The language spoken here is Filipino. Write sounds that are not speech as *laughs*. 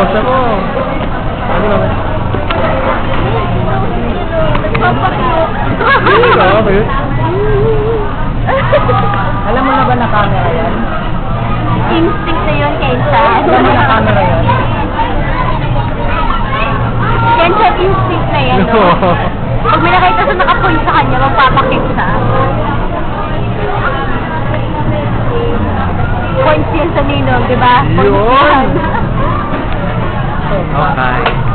Sa ko. Ano ba? Okay. Alam mo na ba na camera yan? Instinct na yun, Kensa. Alam mo na camera yan? Kensa, instinct na yan, no? *laughs* Pag may nakita sa nakapoint sa kanya, magpapakit siya. Points yan sa ninong, di ba? Yun. 拜拜。